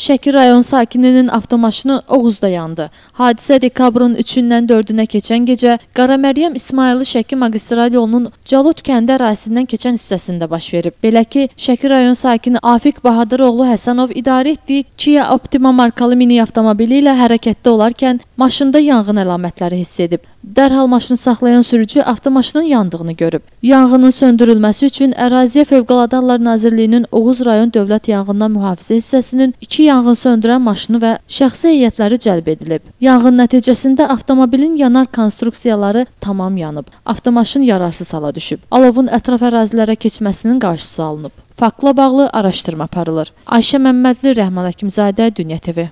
Şəki rayon sakininin avtomaşını Oğuzda yandı. Hadisə dekabrın 3-dən 4-ünə keçən gecə Qaraməryəm İsmayılı Şəki magistral yolunun Calot kəndi ərazisindən keçən hissəsində baş verib. Belə ki, Şəki rayon sakini Afiq Bahadıroğlu Həsənov idarə etdiyi Kia Optima markalı mini avtomobili ilə hərəkətdə olarkən maşında yanğın əlamətləri hiss edib. Dərhal maşını saxlayan sürücü avtomaşının yandığını görüb. Yanğının söndürülməsi üçün Əraziyə Fövqəladə Hallar Nazirliyinin Oğuz rayon Dövlət Yanğından Mühafizə hissəsinin 2 yanğın söndürən maşını və şəxsi heyətləri cəlb edilib. Yanğın nəticəsində avtomobilin yanar konstruksiyaları tamam yanıb. Avtomaşın yararsız hala düşüb. Alovun ətraf ərazilərə keçməsinin qarşısı alınıb. Faktla bağlı araşdırma aparılır. Ayşə Məmmədli, Rəhman Həkimzadə, Dünya TV.